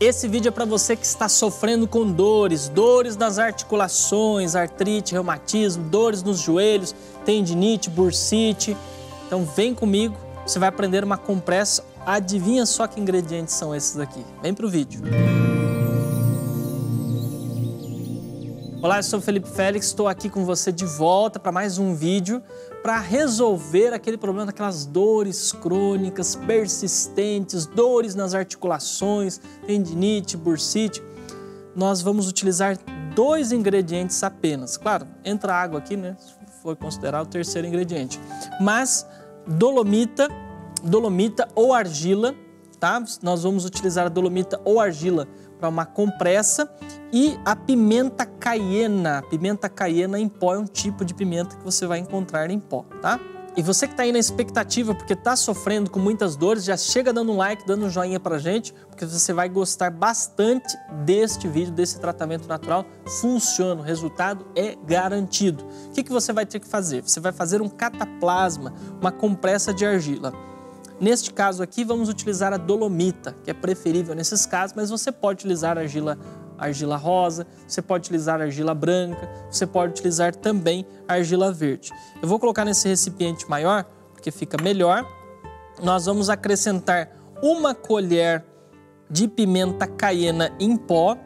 Esse vídeo é para você que está sofrendo com dores, dores nas articulações, artrite, reumatismo, dores nos joelhos, tendinite, bursite. Então vem comigo, você vai aprender uma compressa. Adivinha só que ingredientes são esses aqui. Vem pro vídeo. Olá, eu sou Felipe Félix, estou aqui com você de volta para mais um vídeo para resolver aquele problema daquelas dores crônicas, persistentes, dores nas articulações, tendinite, bursite. Nós vamos utilizar dois ingredientes apenas. Claro, entra água aqui, né? For considerar o terceiro ingrediente. Mas dolomita, dolomita ou argila, tá? Nós vamos utilizar a dolomita ou argila para uma compressa e a pimenta caiena. Pimenta caiena em pó é um tipo de pimenta que você vai encontrar em pó, tá? E você que está aí na expectativa porque está sofrendo com muitas dores, já chega dando um like, dando um joinha pra gente, porque você vai gostar bastante deste vídeo, desse tratamento natural. Funciona, o resultado é garantido. O que, que você vai ter que fazer? Você vai fazer um cataplasma, uma compressa de argila. Neste caso aqui, vamos utilizar a dolomita, que é preferível nesses casos, mas você pode utilizar argila, argila rosa, você pode utilizar argila branca, você pode utilizar também argila verde. Eu vou colocar nesse recipiente maior, porque fica melhor. Nós vamos acrescentar uma colher de pimenta caiena em pó.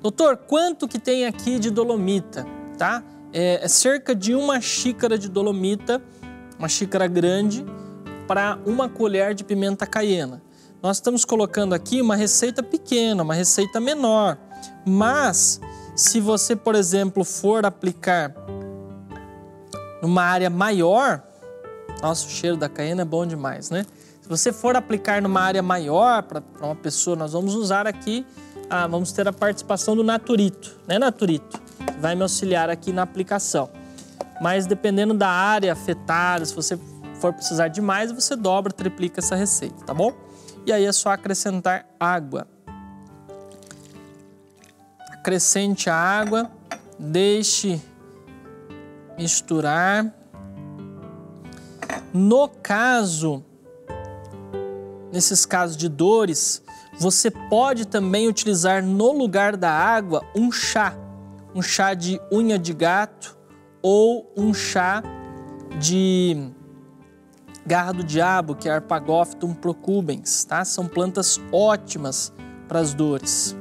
Doutor, quanto que tem aqui de dolomita? Tá? É, é cerca de uma xícara de dolomita, uma xícara grande, para uma colher de pimenta caiena. Nós estamos colocando aqui uma receita pequena, uma receita menor, mas se você, por exemplo, for aplicar numa área maior, nossa, o cheiro da caiena é bom demais, né? Se você for aplicar numa área maior para uma pessoa, nós vamos usar aqui, ah, vamos ter a participação do naturito, né, naturito? Vai me auxiliar aqui na aplicação. Mas dependendo da área afetada, se você for precisar de mais, você dobra, triplica essa receita, tá bom? E aí é só acrescentar água. Acrescente a água, deixe misturar. No caso, nesses casos de dores, você pode também utilizar no lugar da água um chá, um chá de unha de gato ou um chá de garra do diabo, que é Arpagophytum procubens, tá? São plantas ótimas para as dores.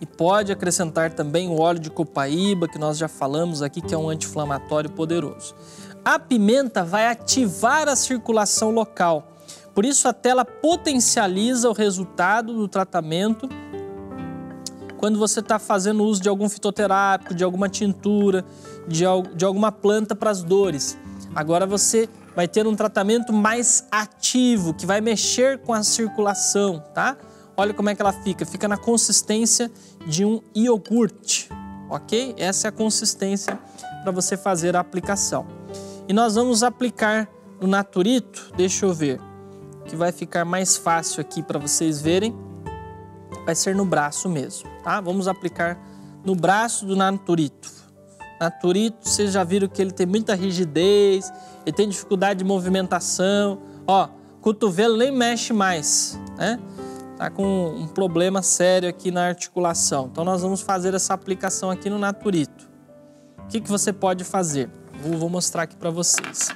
E pode acrescentar também o óleo de copaíba, que nós já falamos aqui, que é um anti-inflamatório poderoso. A pimenta vai ativar a circulação local, por isso até ela potencializa o resultado do tratamento quando você está fazendo uso de algum fitoterápico, de alguma tintura, de, de alguma planta para as dores. Agora você vai ter um tratamento mais ativo, que vai mexer com a circulação, tá? Olha como é que ela fica, fica na consistência de um iogurte, ok? Essa é a consistência para você fazer a aplicação. E nós vamos aplicar no naturito, deixa eu ver, que vai ficar mais fácil aqui para vocês verem vai ser no braço mesmo, tá? Vamos aplicar no braço do naturito. Naturito, vocês já viram que ele tem muita rigidez, ele tem dificuldade de movimentação. Ó, cotovelo nem mexe mais, né? Tá com um problema sério aqui na articulação. Então nós vamos fazer essa aplicação aqui no naturito. O que, que você pode fazer? Vou, vou mostrar aqui para vocês.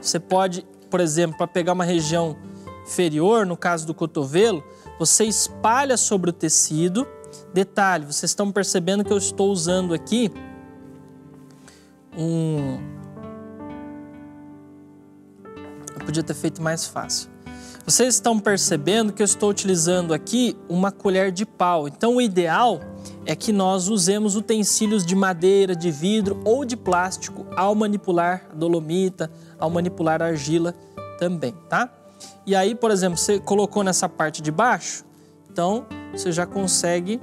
Você pode, por exemplo, para pegar uma região inferior, no caso do cotovelo, você espalha sobre o tecido. Detalhe, vocês estão percebendo que eu estou usando aqui um. Eu podia ter feito mais fácil. Vocês estão percebendo que eu estou utilizando aqui uma colher de pau. Então, o ideal é que nós usemos utensílios de madeira, de vidro ou de plástico ao manipular a dolomita, ao manipular a argila também, tá? E aí, por exemplo, você colocou nessa parte de baixo, então você já consegue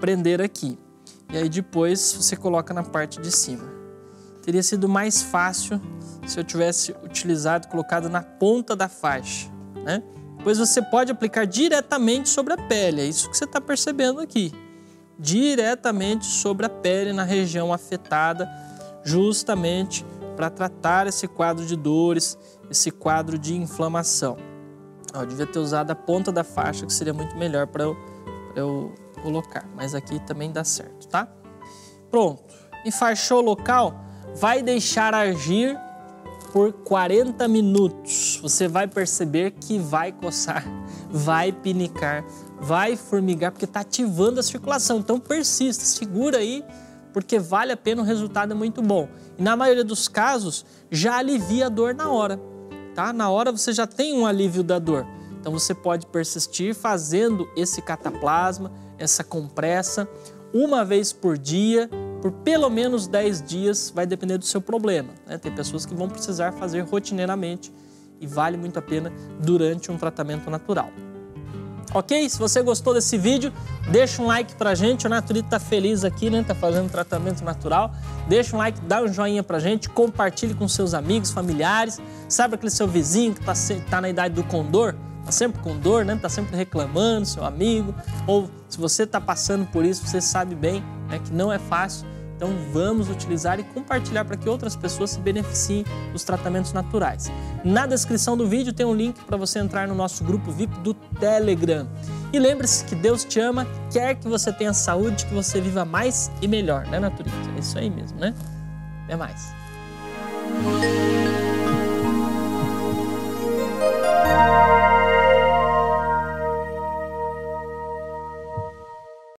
prender aqui. E aí depois você coloca na parte de cima. Teria sido mais fácil se eu tivesse utilizado, colocado na ponta da faixa, né? Depois você pode aplicar diretamente sobre a pele, é isso que você está percebendo aqui. Diretamente sobre a pele na região afetada, justamente para tratar esse quadro de dores, esse quadro de inflamação. Eu devia ter usado a ponta da faixa, que seria muito melhor para eu, eu colocar, mas aqui também dá certo, tá? Pronto, enfaixou o local, vai deixar agir por 40 minutos. Você vai perceber que vai coçar, vai pinicar, vai formigar, porque está ativando a circulação. Então persista, segura aí, porque vale a pena, o resultado é muito bom. E na maioria dos casos, já alivia a dor na hora, tá? Na hora você já tem um alívio da dor. Então você pode persistir fazendo esse cataplasma, essa compressa, uma vez por dia, por pelo menos 10 dias, vai depender do seu problema. Né? Tem pessoas que vão precisar fazer rotineiramente e vale muito a pena durante um tratamento natural. Ok? Se você gostou desse vídeo, deixa um like pra gente. O Naturito tá feliz aqui, né? Tá fazendo tratamento natural. Deixa um like, dá um joinha pra gente, compartilhe com seus amigos, familiares. Sabe aquele seu vizinho que tá, tá na idade do condor? Tá sempre com dor, né? Tá sempre reclamando, seu amigo. Ou se você tá passando por isso, você sabe bem né, que não é fácil. Então vamos utilizar e compartilhar para que outras pessoas se beneficiem dos tratamentos naturais. Na descrição do vídeo tem um link para você entrar no nosso grupo VIP do Telegram. E lembre-se que Deus te ama, quer que você tenha saúde, que você viva mais e melhor, né, Natureza? É isso aí mesmo, né? Até mais.